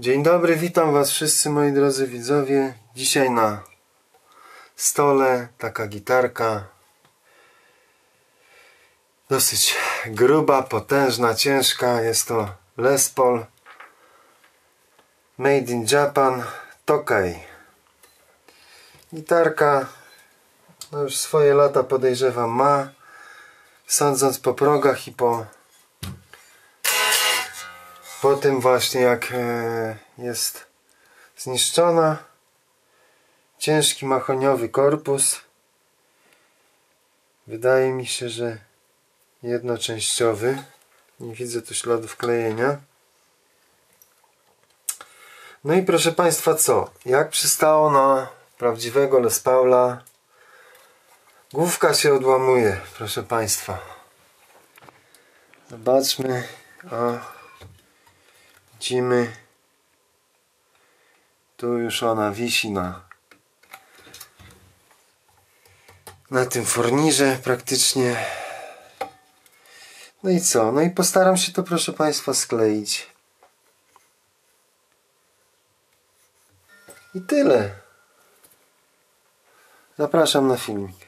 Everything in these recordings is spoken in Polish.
Dzień dobry, witam was wszyscy moi drodzy widzowie. Dzisiaj na stole taka gitarka. Dosyć gruba, potężna, ciężka. Jest to Les Paul Made in Japan Tokai. Gitarka no już swoje lata podejrzewam ma. Sądząc po progach i po po tym właśnie jak e, jest zniszczona ciężki mahoniowy korpus wydaje mi się, że jednoczęściowy. Nie widzę tu śladów klejenia. No i proszę Państwa co? Jak przystało na prawdziwego Les Paula? Główka się odłamuje proszę Państwa. Zobaczmy. O Widzimy. Tu już ona wisi na na tym fornirze praktycznie. No i co? No i postaram się to proszę Państwa skleić. I tyle. Zapraszam na filmik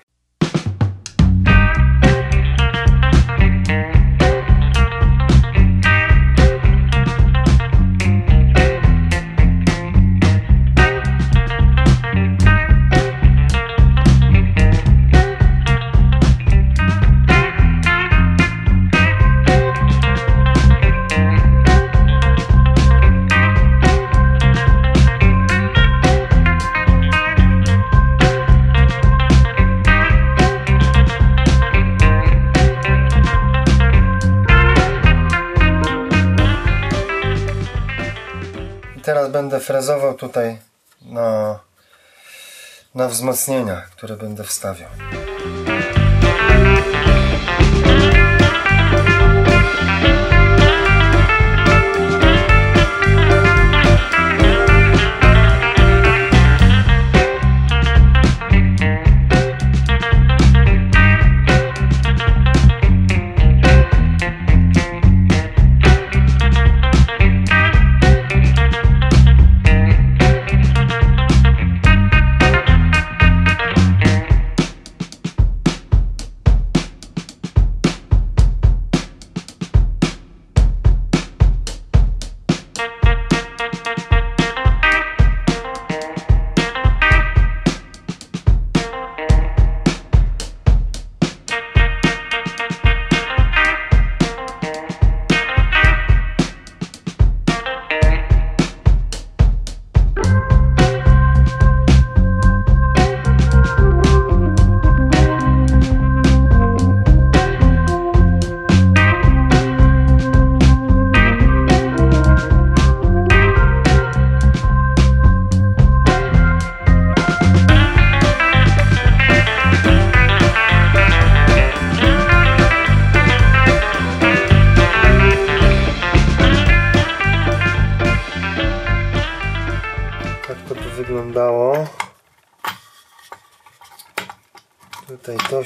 frezował tutaj na, na wzmocnienia, które będę wstawiał.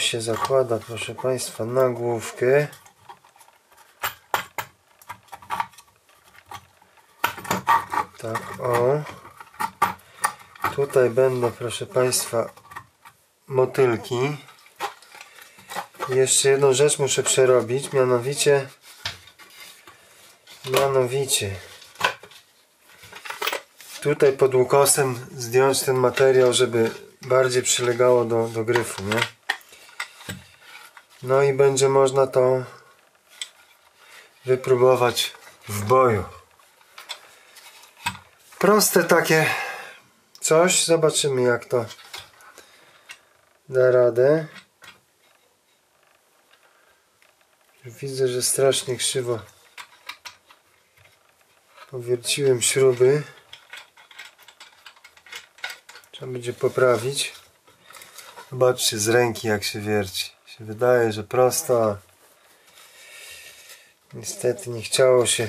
Się zakłada, proszę Państwa, na główkę. Tak, o. Tutaj będą, proszę Państwa, motylki. Jeszcze jedną rzecz muszę przerobić, mianowicie mianowicie tutaj pod łukosem zdjąć ten materiał, żeby bardziej przylegało do, do gryfu, nie? No i będzie można to wypróbować w boju. Proste takie coś. Zobaczymy jak to da radę. Widzę, że strasznie krzywo powierciłem śruby. Trzeba będzie poprawić. Zobaczcie z ręki jak się wierci. Się wydaje, że prosto, a niestety nie chciało się.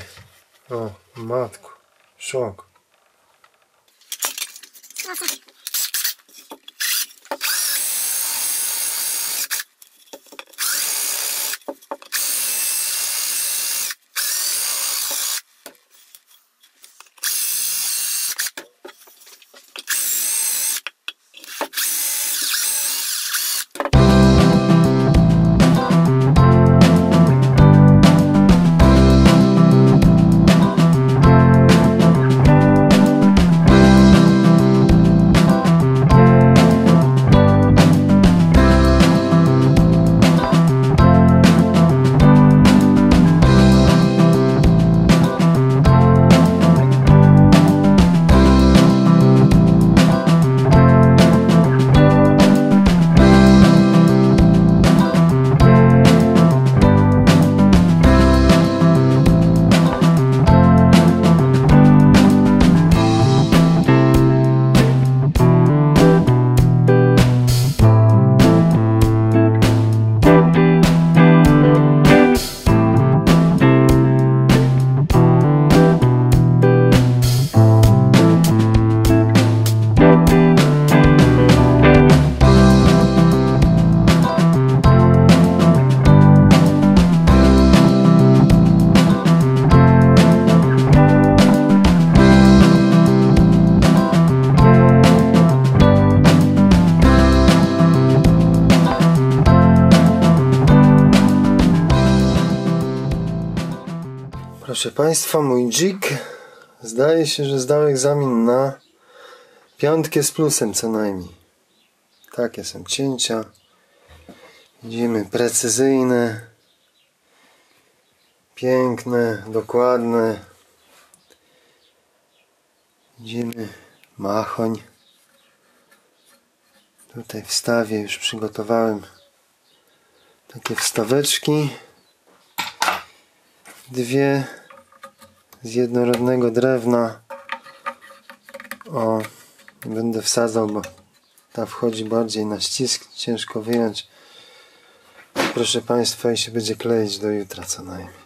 O, matku, szok. Proszę Państwa, mój dzik zdaje się, że zdał egzamin na piątkę z plusem co najmniej. Takie są cięcia. Widzimy precyzyjne, piękne, dokładne. Widzimy machoń. Tutaj wstawię, już przygotowałem takie wstaweczki. Dwie z jednorodnego drewna. O, będę wsadzał, bo ta wchodzi bardziej na ścisk, ciężko wyjąć. Proszę Państwa, i się będzie kleić do jutra co najmniej.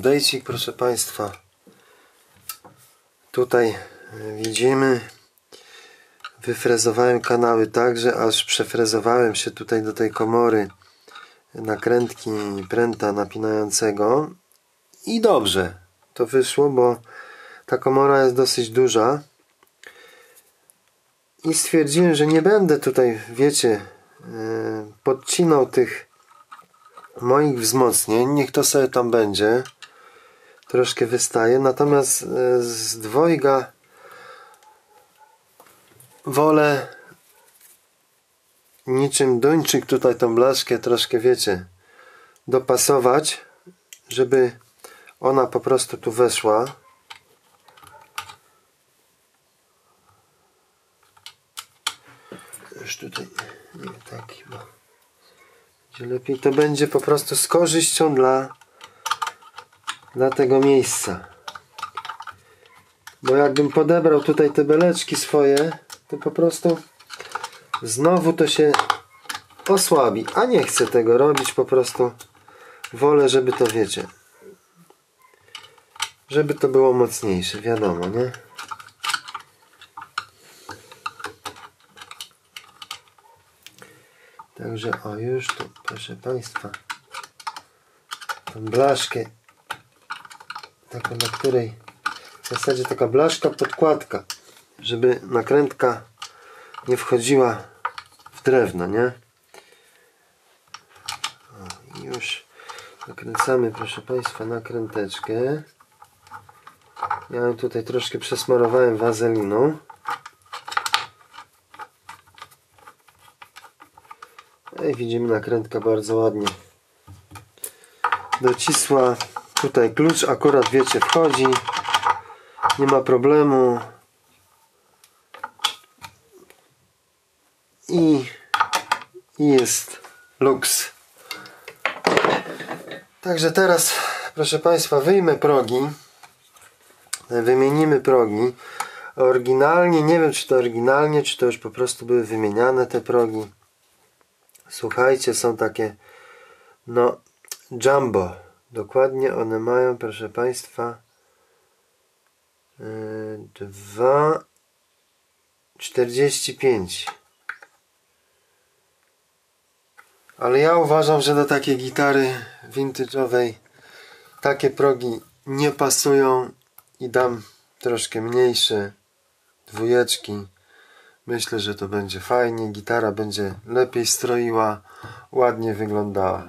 Update'ik, proszę Państwa. Tutaj e, widzimy. Wyfrezowałem kanały tak, że aż przefrezowałem się tutaj do tej komory nakrętki pręta napinającego. I dobrze to wyszło, bo ta komora jest dosyć duża. I stwierdziłem, że nie będę tutaj, wiecie, e, podcinał tych moich wzmocnień, niech to sobie tam będzie troszkę wystaje, natomiast e, z dwojga wolę niczym Duńczyk tutaj tą blaszkę troszkę wiecie dopasować żeby ona po prostu tu weszła. Już tutaj nie tak chyba będzie lepiej to będzie po prostu z korzyścią dla dla tego miejsca. Bo jakbym podebrał tutaj te beleczki swoje to po prostu znowu to się osłabi. A nie chcę tego robić po prostu wolę żeby to wiecie żeby to było mocniejsze wiadomo nie? Także o już tu, proszę Państwa, tą blaszkę, taką na której w zasadzie taka blaszka podkładka, żeby nakrętka nie wchodziła w drewno, nie? O, już nakręcamy, proszę Państwa, nakręteczkę. Ja tutaj troszkę przesmarowałem wazeliną. I widzimy nakrętka bardzo ładnie docisła. Tutaj klucz akurat wiecie wchodzi. Nie ma problemu. I, i jest luks. Także teraz proszę Państwa wyjmę progi. Wymienimy progi. Oryginalnie, nie wiem czy to oryginalnie, czy to już po prostu były wymieniane te progi. Słuchajcie, są takie no jumbo. Dokładnie one mają, proszę Państwa, yy, dwa czterdzieści pięć. Ale ja uważam, że do takiej gitary vintage'owej takie progi nie pasują i dam troszkę mniejsze dwójeczki. Myślę, że to będzie fajnie, gitara będzie lepiej stroiła, ładnie wyglądała.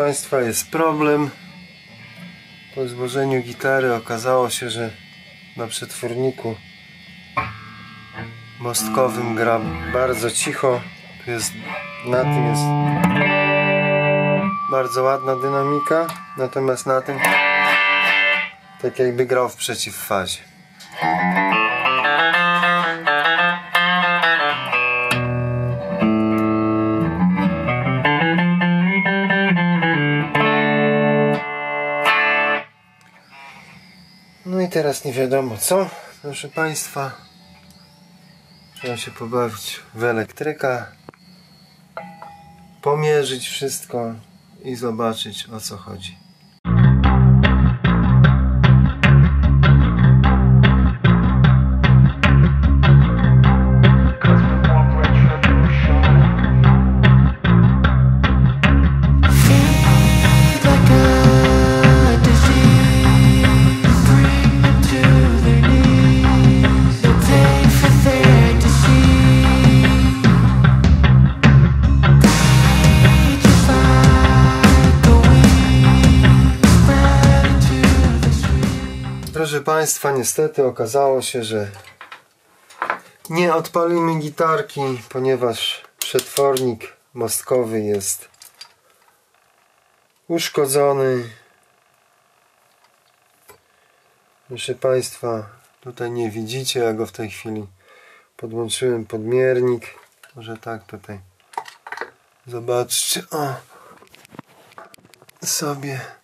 Państwa, jest problem. Po złożeniu gitary okazało się, że na przetworniku mostkowym gra bardzo cicho. Jest, na tym jest bardzo ładna dynamika, natomiast na tym tak jakby grał w przeciwfazie. Teraz nie wiadomo co, proszę Państwa. Trzeba się pobawić w elektryka, pomierzyć wszystko i zobaczyć o co chodzi. Proszę Państwa, niestety okazało się, że nie odpalimy gitarki, ponieważ przetwornik mostkowy jest uszkodzony. Proszę Państwa, tutaj nie widzicie, ja go w tej chwili podłączyłem podmiernik. Może tak tutaj zobaczcie. O, sobie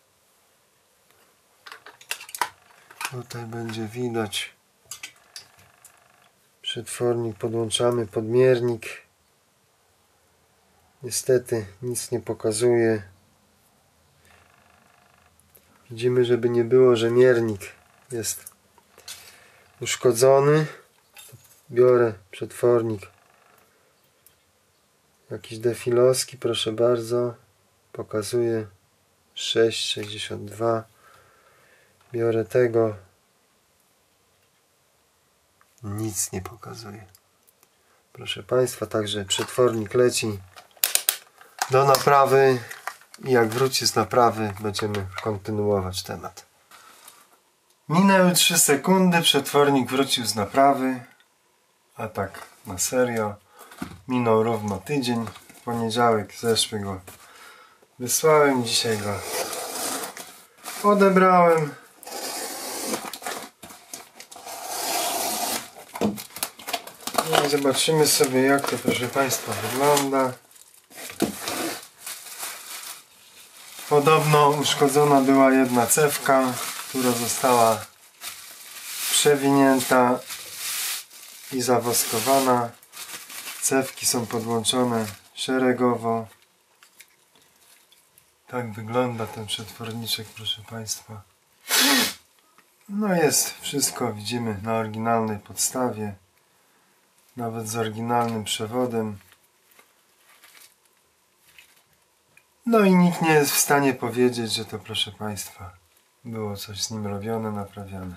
Tutaj będzie widać. Przetwornik podłączamy, podmiernik. Niestety nic nie pokazuje. Widzimy, żeby nie było, że miernik jest uszkodzony. Biorę przetwornik. Jakiś defilowski, proszę bardzo. Pokazuje 6,62. Biorę tego. Nic nie pokazuje. Proszę Państwa, także przetwornik leci do naprawy i jak wróci z naprawy będziemy kontynuować temat. Minęły 3 sekundy, przetwornik wrócił z naprawy, a tak na serio minął równo tydzień, poniedziałek zeszły go wysłałem, dzisiaj go odebrałem. No i zobaczymy sobie jak to proszę Państwa wygląda. Podobno uszkodzona była jedna cewka, która została przewinięta i zawoskowana. Cewki są podłączone szeregowo. Tak wygląda ten przetworniczek, proszę Państwa. No jest wszystko, widzimy na oryginalnej podstawie. Nawet z oryginalnym przewodem. No i nikt nie jest w stanie powiedzieć, że to proszę Państwa było coś z nim robione, naprawiane.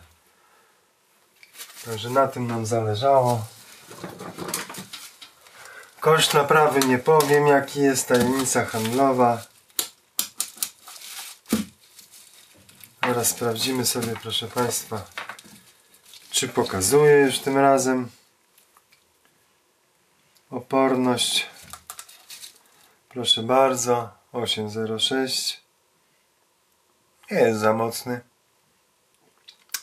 Także na tym nam zależało. Koszt naprawy nie powiem, jaki jest tajemnica handlowa. Teraz sprawdzimy sobie, proszę Państwa, czy pokazuje już tym razem oporność. Proszę bardzo, 806. Nie jest za mocny.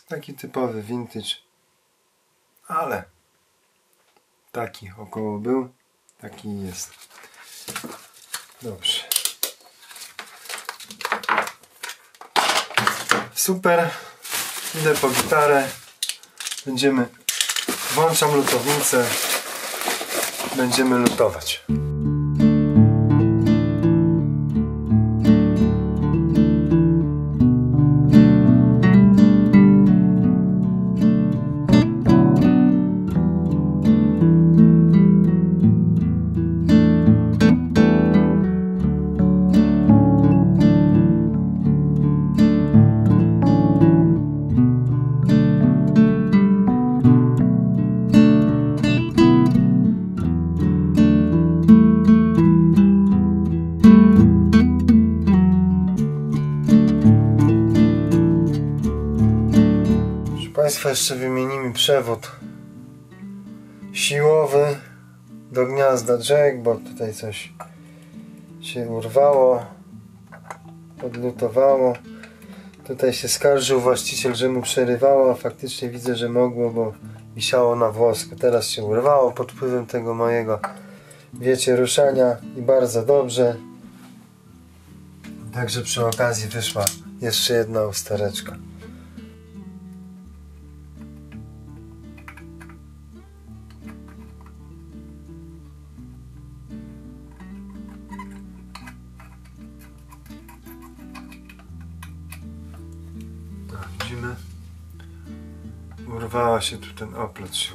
Taki typowy vintage. Ale taki około był. Taki jest. Dobrze. Super. Idę po gitarę. Będziemy. Włączam lutownicę. Będziemy lutować. Jeszcze wymienimy przewód siłowy do gniazda jack, bo tutaj coś się urwało, odlutowało. Tutaj się skarżył właściciel, że mu przerywało, a faktycznie widzę, że mogło, bo wisiało na włosku. Teraz się urwało pod wpływem tego mojego, wiecie, ruszania i bardzo dobrze. Także przy okazji wyszła jeszcze jedna ustereczka. Się tu ten oplet się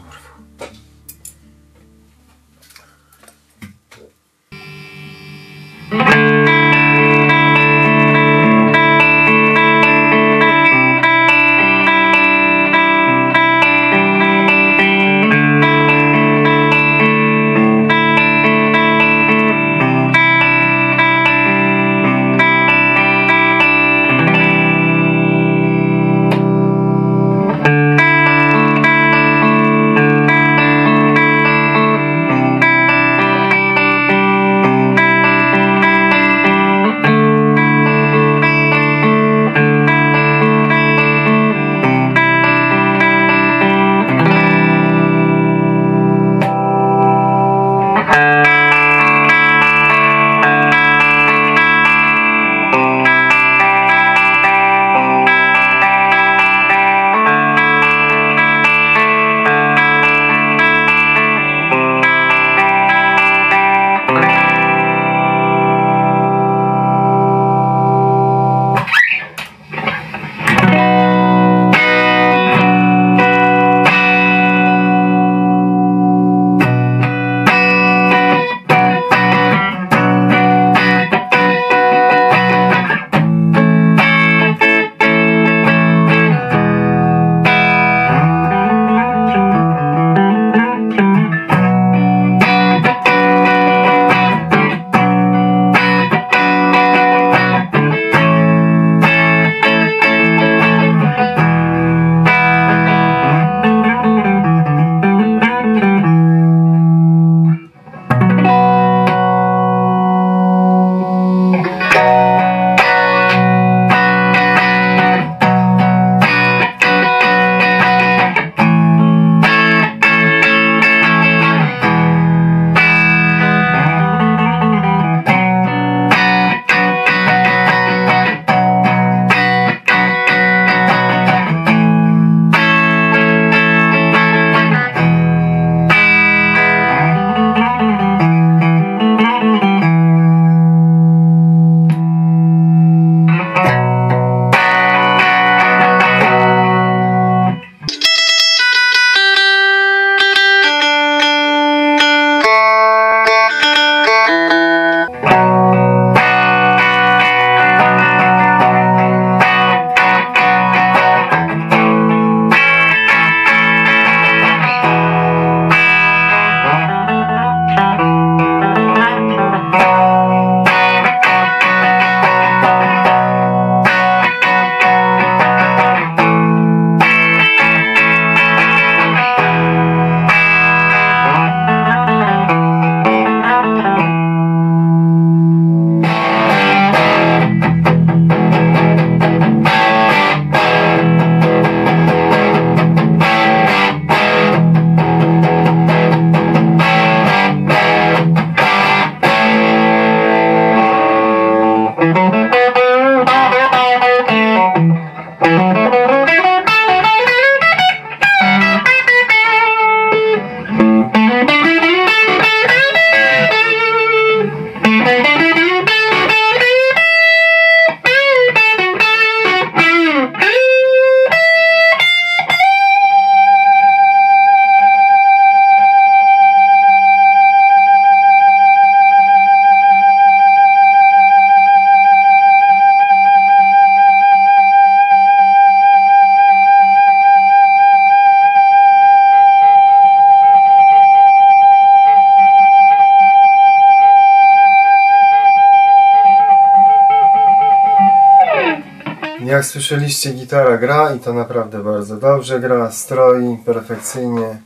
Jak słyszeliście, gitara gra i to naprawdę bardzo dobrze gra, stroi perfekcyjnie.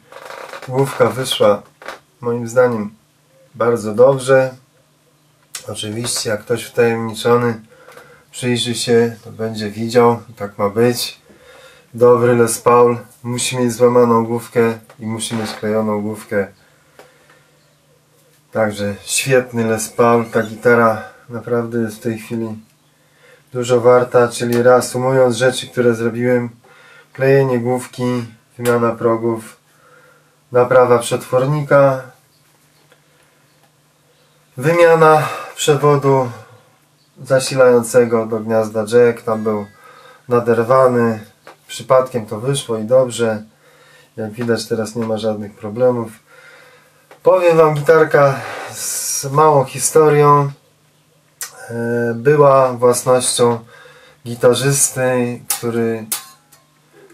Główka wyszła moim zdaniem bardzo dobrze. Oczywiście, jak ktoś wtajemniczony przyjrzy się, to będzie widział, tak ma być. Dobry Les Paul musi mieć złamaną główkę i musi mieć klejoną główkę. Także świetny Les Paul, ta gitara naprawdę jest w tej chwili dużo warta, czyli reasumując rzeczy, które zrobiłem, klejenie główki, wymiana progów, naprawa przetwornika, wymiana przewodu zasilającego do gniazda jack, tam był naderwany, przypadkiem to wyszło i dobrze, jak widać teraz nie ma żadnych problemów. Powiem Wam gitarka z małą historią, była własnością gitarzysty, który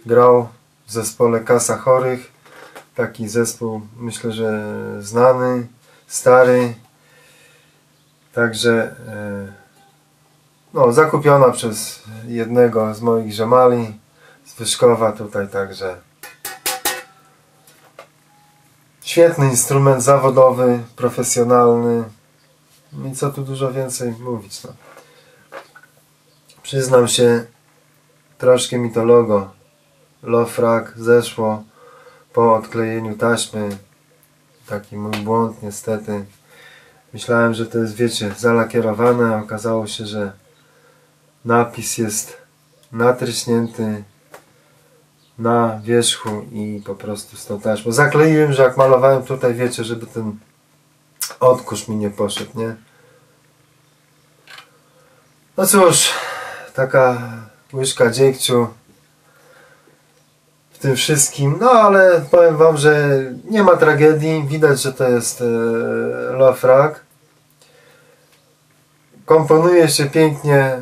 grał w zespole Kasa Chorych. Taki zespół, myślę, że znany, stary. Także e, no, zakupiona przez jednego z moich ziomali z Wyszkowa tutaj, także świetny instrument zawodowy, profesjonalny. I co tu dużo więcej mówić, no. Przyznam się, troszkę mi to logo Lofrak zeszło po odklejeniu taśmy. Taki mój błąd niestety. Myślałem, że to jest, wiecie, zalakierowane, okazało się, że napis jest natryśnięty na wierzchu i po prostu z tą taśmą. Zakleiłem, że jak malowałem tutaj, wiecie, żeby ten odkurz mi nie poszedł, nie? No cóż, taka łyżka dziegciu w tym wszystkim, no ale powiem wam, że nie ma tragedii, widać, że to jest e, Lofrak. Komponuje się pięknie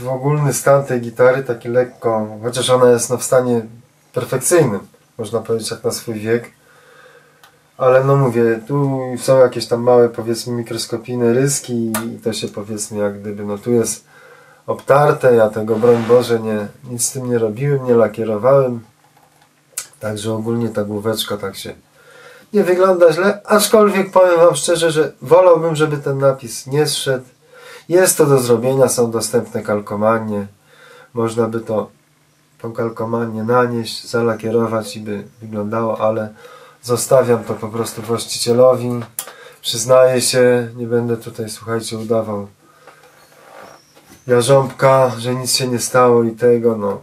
w ogólny stan tej gitary, taki lekko, chociaż ona jest no, w stanie perfekcyjnym, można powiedzieć, jak na swój wiek ale no mówię, tu są jakieś tam małe powiedzmy mikroskopijne ryski i to się powiedzmy jak gdyby, no tu jest obtarte, ja tego broń Boże nie, nic z tym nie robiłem, nie lakierowałem, także ogólnie ta główeczka tak się nie wygląda źle, aczkolwiek powiem Wam szczerze, że wolałbym, żeby ten napis nie zszedł. Jest to do zrobienia, są dostępne kalkomanie, można by to tą kalkomanię nanieść, zalakierować i by wyglądało, ale Zostawiam to po prostu właścicielowi. Przyznaję się, nie będę tutaj, słuchajcie, udawał jarząbka, że nic się nie stało i tego, no.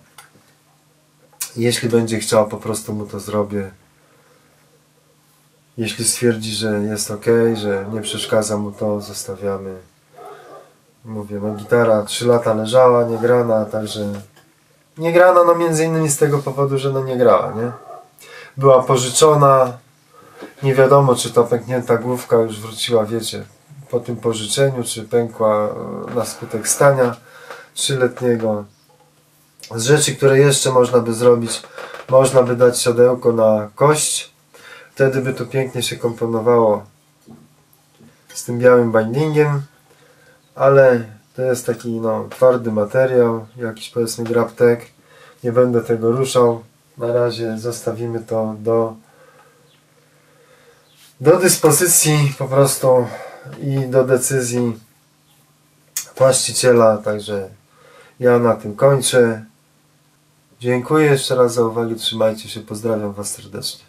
Jeśli będzie chciał, po prostu mu to zrobię. Jeśli stwierdzi, że jest ok, że nie przeszkadza mu to, zostawiamy. Mówię, no gitara 3 lata leżała, nie grana, także nie grana, no między innymi z tego powodu, że no nie grała, nie? Była pożyczona. Nie wiadomo, czy ta pęknięta główka już wróciła, wiecie, po tym pożyczeniu, czy pękła e, na skutek stania trzyletniego. Z rzeczy, które jeszcze można by zrobić, można by dać siodełko na kość. Wtedy by to pięknie się komponowało z tym białym bindingiem, ale to jest taki no, twardy materiał, jakiś powiedzmy grabtek. Nie będę tego ruszał na razie zostawimy to do do dyspozycji po prostu i do decyzji właściciela, także ja na tym kończę. Dziękuję jeszcze raz za uwagę, trzymajcie się, pozdrawiam Was serdecznie.